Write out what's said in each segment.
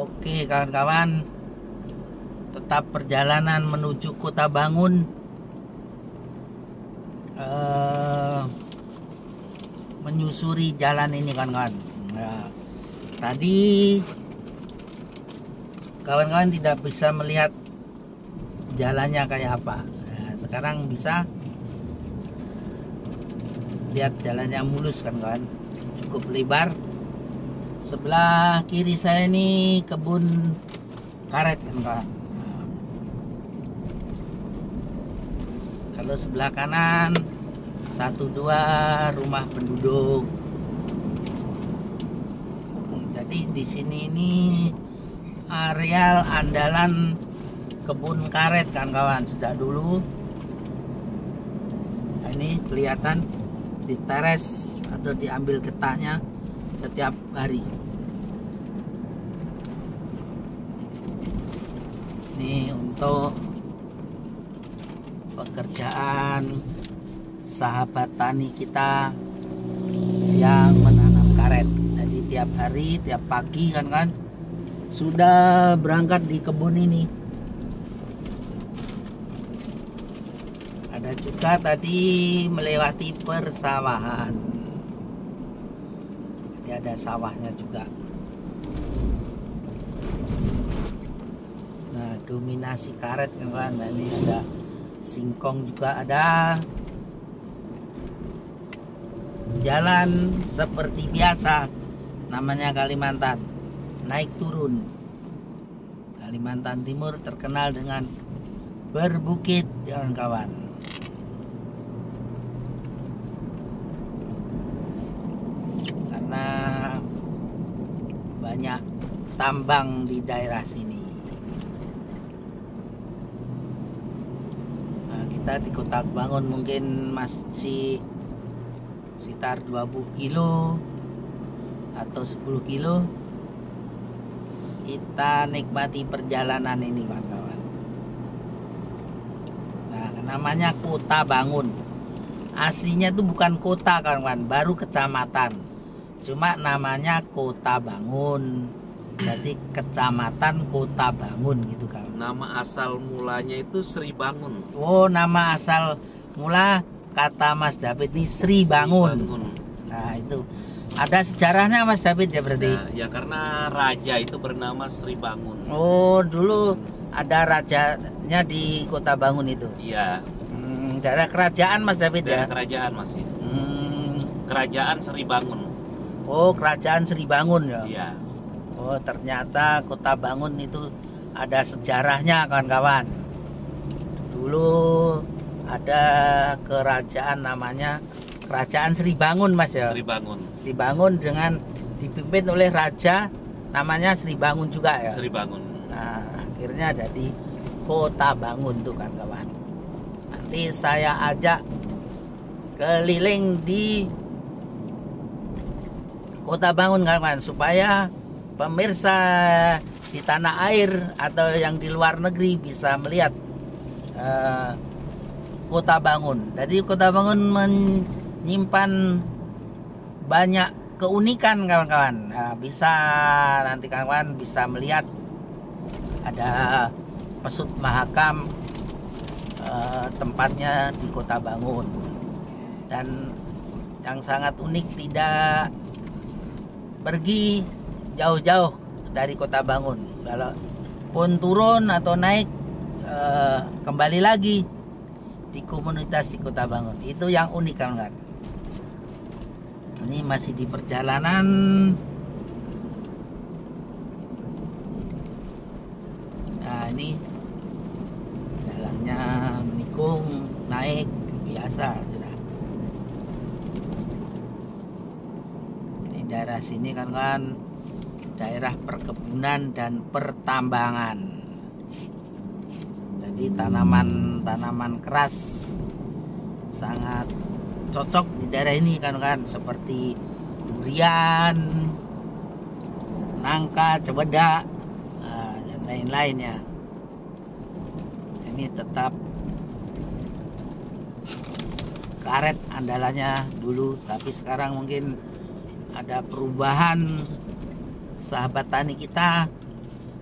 Oke kawan-kawan. Tetap perjalanan menuju kota bangun. Eh, Menyusuri jalan ini kawan-kawan. Nah, Tadi Kawan-kawan tidak bisa melihat Jalannya kayak apa. Nah, Sekarang bisa Lihat jalannya mulus kan kawan Cukup lebar sebelah kiri saya ini kebun karet kan kawan kalau sebelah kanan satu dua rumah penduduk. Jadi di sini ini areal andalan kebun karet kan kawan sudah dulu. Nah, ini kelihatan di teres atau diambil getahnya setiap hari. Ini untuk pekerjaan sahabat tani kita yang menanam karet. Jadi tiap hari tiap pagi kan kan? Sudah berangkat di kebun ini. Ada juga tadi melewati persawahan ada sawahnya juga. Nah dominasi karet kan nah, ini ada singkong juga ada. Jalan seperti biasa namanya Kalimantan. Naik turun. Kalimantan Timur terkenal dengan berbukit kawan-kawan banyak tambang di daerah sini. Nah, kita di Kota Bangun mungkin masih sekitar 20 kilo atau 10 kilo. Kita nikmati perjalanan ini kawan-kawan. Nah namanya kota bangun. Aslinya itu bukan kota kawan-kawan baru kecamatan cuma namanya Kota Bangun. Jadi kecamatan Kota Bangun gitu kan nama asal mulanya itu Sri Bangun. Oh nama asal mula kata Mas David ini Sri Bangun, Sri Bangun. nah itu. Ada sejarahnya Mas David ya berarti? Nah, ya karena raja itu bernama Sri Bangun. Oh dulu ada rajanya di Kota Bangun itu? Iya. Hmm, daerah kerajaan Mas David daerah ya kerajaan masih hmm. kerajaan Sri Bangun Oh, kerajaan Sri Bangun ya? Iya. Oh, ternyata kota Bangun itu ada sejarahnya kawan-kawan. Dulu ada kerajaan namanya Kerajaan Sri Bangun, Mas ya? Sri Bangun. Dibangun dengan dipimpin oleh raja namanya Sri Bangun juga ya? Sri Bangun. Nah, akhirnya ada di Kota Bangun tuh kan kawan. Nanti saya ajak keliling di Kota Bangun kawan supaya pemirsa di tanah air atau yang di luar negeri bisa melihat uh, Kota Bangun. Jadi Kota Bangun menyimpan banyak keunikan kawan-kawan. Nah, bisa nanti kawan bisa melihat ada pesut mahakam uh, tempatnya di Kota Bangun dan yang sangat unik tidak pergi jauh-jauh dari kota Bangun. Kalau pun turun atau naik e, kembali lagi di komunitas di kota Bangun. Itu yang unik kan. Ini masih di perjalanan Nah ini jalannya menikung naik biasa daerah sini kan kan. Daerah perkebunan dan pertambangan. Jadi tanaman-tanaman keras sangat cocok di daerah ini kan kan. Seperti durian nangka cebeda nah, dan lain-lainnya. Ini tetap karet andalannya dulu tapi sekarang mungkin ada perubahan sahabat tani kita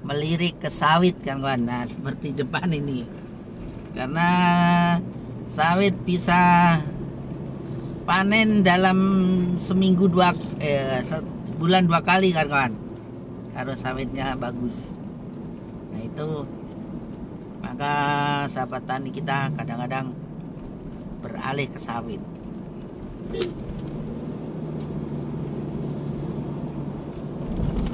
melirik ke sawit kan kawan. Nah seperti depan ini. Karena sawit bisa panen dalam seminggu dua eh, bulan dua kali kan kawan kalau sawitnya bagus. Nah itu maka sahabat tani kita kadang-kadang beralih ke sawit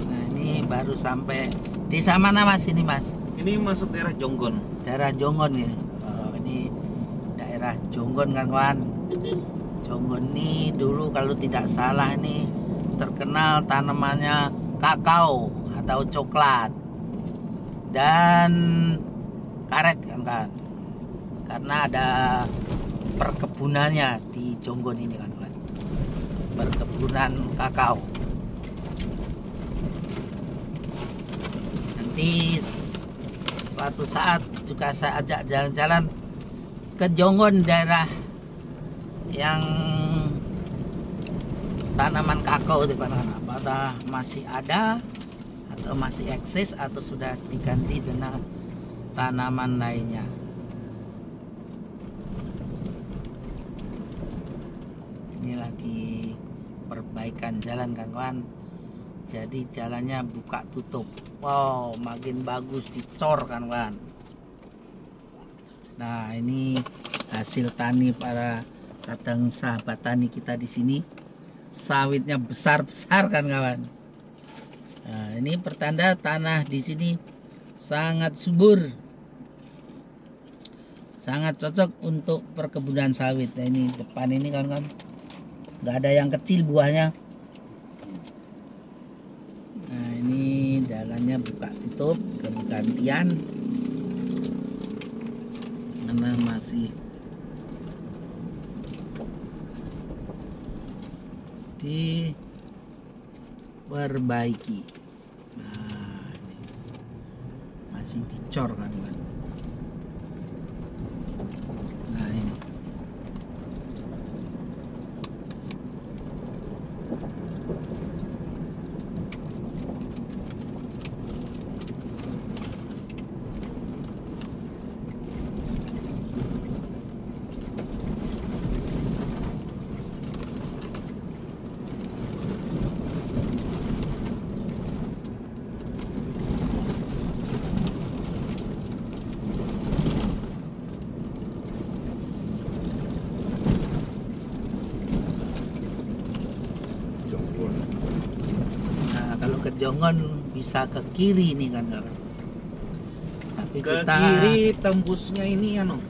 nah ini baru sampai desa mana mas ini mas. Ini masuk daerah Jonggon. daerah Jonggon ya oh, ini daerah Jonggon kan kawan Jonggon ini dulu kalau tidak salah ini terkenal tanamannya kakao atau coklat. Dan karet kan kan karena ada perkebunannya di Jonggon ini kan kan perkebunan kakao s- suatu saat juga saya ajak jalan-jalan ke Jonggon daerah yang tanaman kakao di mana apakah masih ada atau masih eksis atau sudah diganti dengan tanaman lainnya? Ini lagi perbaikan jalan kan kawan jadi jalannya buka tutup. Wow makin bagus dicor kan kawan nah ini hasil tani para kadang sahabat tani kita di sini. Sawitnya besar besar kan kawan? Nah, ini pertanda tanah di sini sangat subur. Sangat cocok untuk perkebunan sawit. Nah, ini depan ini kan nggak ada yang kecil buahnya nah ini jalannya buka tutup gantian. Karena masih diperbaiki. Nah masih dicor kan kalau ke Jongon bisa ke kiri nih kan kawan. Tapi Ke kita kiri tembusnya ini anu.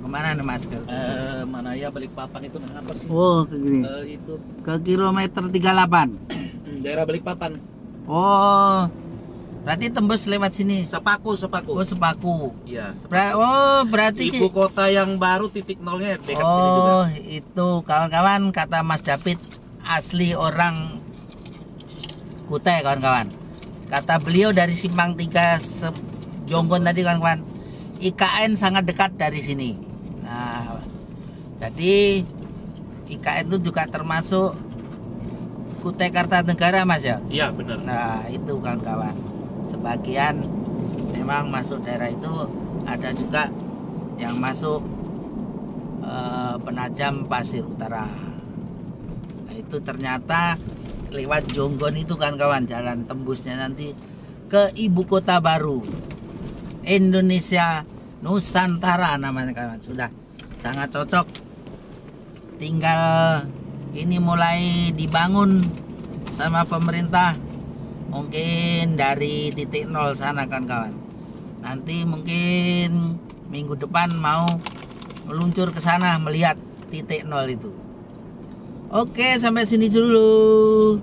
ke mana nih mas? Ke, Eh, mana ya Balikpapan itu nah, apa sih? oh ke kiri. Eh, itu Ke kilometer 38. hmm, daerah Balikpapan. Oh, berarti tembus lewat sini. Sepaku, Sepaku. Oh sepaku. Iya, Sepaku. Ber- oh berarti Ibu kota yang baru titik nolnya dekat sini juga. Oh itu kawan-kawan kata Mas David asli orang Kutai kawan-kawan. Kata beliau dari Simpang 3 Se- Jonggon tadi kawan-kawan. IKN sangat dekat dari sini. Nah, jadi IKN itu juga termasuk Kutai Kartanegara Mas ya. Iya, benar. Nah itu kawan-kawan Sebagian memang masuk daerah itu Ada juga yang masuk eh, Penajam Pasir Utara Nah itu ternyata Lewat Jonggon itu kan kawan Jalan tembusnya nanti Ke ibu kota baru. Indonesia Nusantara namanya kawan. Sudah sangat cocok. Tinggal ini mulai dibangun sama pemerintah. Mungkin dari titik nol sana kan kawan nanti mungkin minggu depan mau meluncur ke sana melihat titik nol itu oke sampai sini dulu